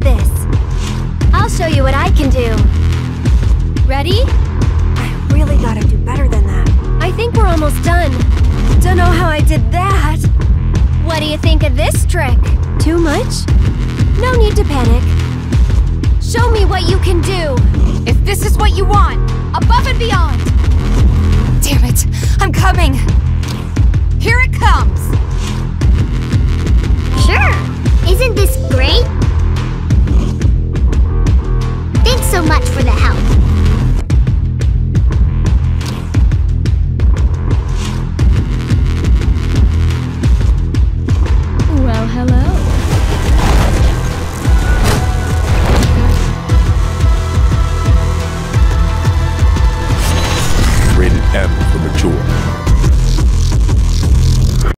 at this. I'll show you what I can do. Ready? I really gotta do better than that. I think we're almost done. Don't know how I did that. What do you think of this trick? Too much? No need to panic. Show me what you can do. If this is what you want, above and beyond. Damn it, I'm coming. Here it comes. Sure. Isn't this great? So much for the help. Well, hello. Rated M for